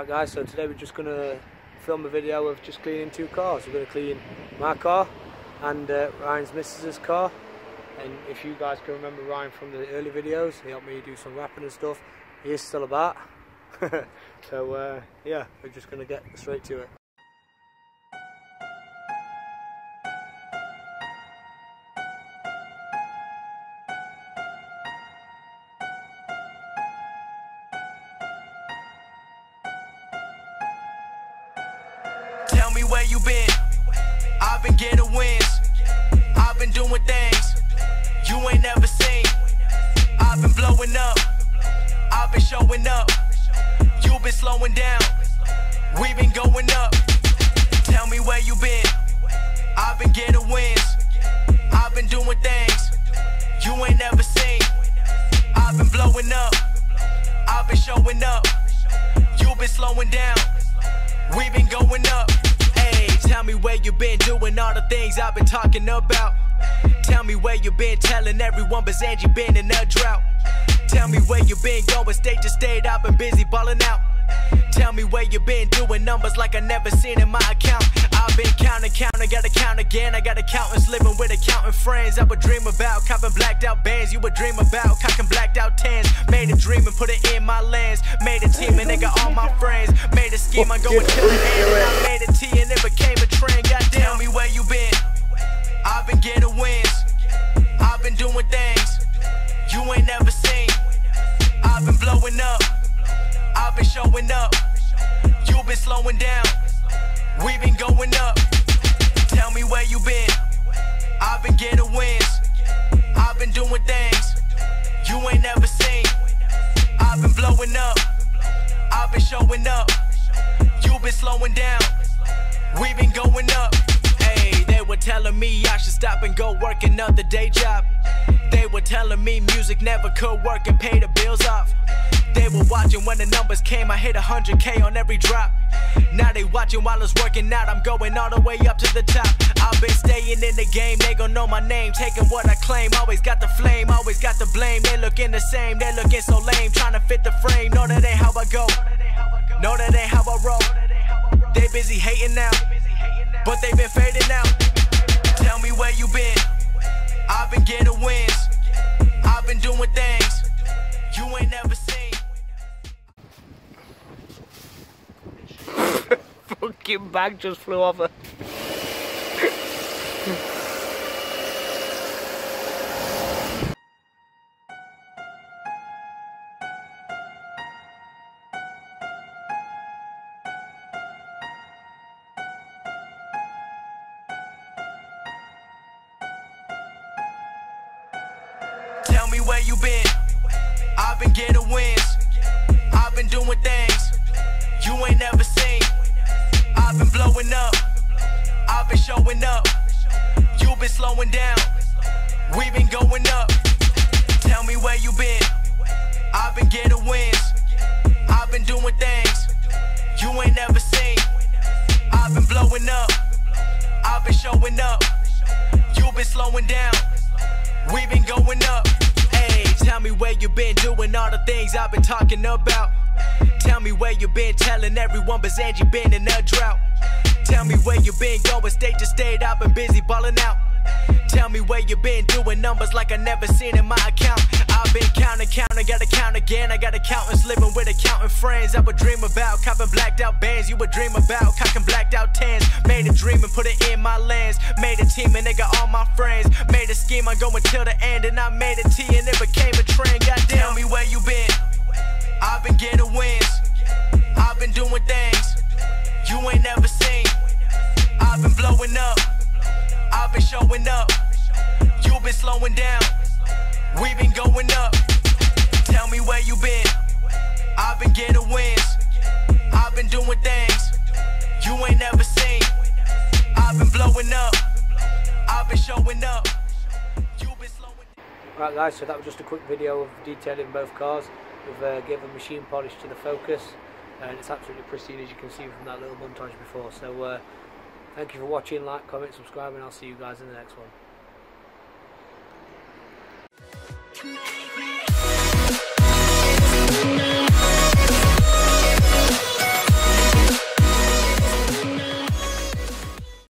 guys, so today we're just going to film a video of just cleaning two cars. We're going to clean my car and uh, Ryan's missus's car. And if you guys can remember Ryan from the early videos, he helped me do some wrapping and stuff. He is still about. so uh, yeah, we're just going to get straight to it. Me where you been. I've been getting wins. I've been doing things you ain't never seen. I've been blowing up. I've been showing up. You've been slowing down. We've been going up. Tell me where you been. I've been getting wins. I've been doing things you ain't never seen. I've been blowing up. I've been showing up. You've been slowing down. We've been going up. Tell me where you been doing all the things I've been talking about. Tell me where you been telling everyone, but Angie been in a drought. Tell me where you been going state to state, I've been busy balling out. Tell me where you been doing numbers like I never seen in my account. I've been counting, counting, gotta count again. I got accountants living with accountant friends. I would dream about copping blacked out bands. You would dream about cocking blacked out tens. Made a dream and put it in my lens. Made a team and they got all my friends. Made a scheme, I'm going till the end. And I made a T and it became a trend. God tell me where you been. I've been getting wins. I've been doing things you ain't never seen. I've been blowing up. I've been showing up. You've been slowing down. We've been going up. Tell me where you been. I've been getting wins. I've been doing things you ain't never seen. I've been blowing up. I've been showing up. You've been slowing down. We've been going up. Were telling me I should stop and go work another day job. They were telling me music never could work and pay the bills off. They were watching when the numbers came, I hit 100k on every drop. Now they watching while it's working out, I'm going all the way up to the top. I've been staying in the game, they gon' know my name, taking what I claim. Always got the flame, always got the blame. They looking the same, they looking so lame, trying to fit the frame. Know that ain't how I go, know that ain't how I roll. They busy hating now, but they been fading out. Tell me where you been. I've been getting wins. I've been doing things you ain't never seen. Fucking bag just flew off her. Where you been. I've been getting wins. I've been doing things you ain't never seen. I've been blowing up. I've been showing up. You've been slowing down. We've been going up. Tell me where you been. I've been getting wins. I've been doing things you ain't never seen. I've been blowing up. I've been showing up. You've been slowing down. We've been going up. Tell me where you been doing all the things I've been talking about. Tell me where you been telling everyone, but Angie been in a drought. Tell me where you been going state to state, I've been busy balling out. Tell me where you been doing numbers like I never seen in my account. Again. I got accountants living with accountant friends. I would dream about copping blacked out bands. You would dream about cocking blacked out tens. Made a dream and put it in my lens. Made a team and they got all my friends. Made a scheme, I'm going till the end. And I made a T and it became a trend. God tell me where you been. I've been getting wins. I've been doing things you ain't never seen. I've been blowing up. I've been showing up. You've been slowing down. We've been going up. Been showing up. Right guys, so that was just a quick video of detailing both cars. We've uh, given machine polish to the Focus and it's absolutely pristine as you can see from that little montage before. So uh, thank you for watching, like, comment, subscribe and I'll see you guys in the next one.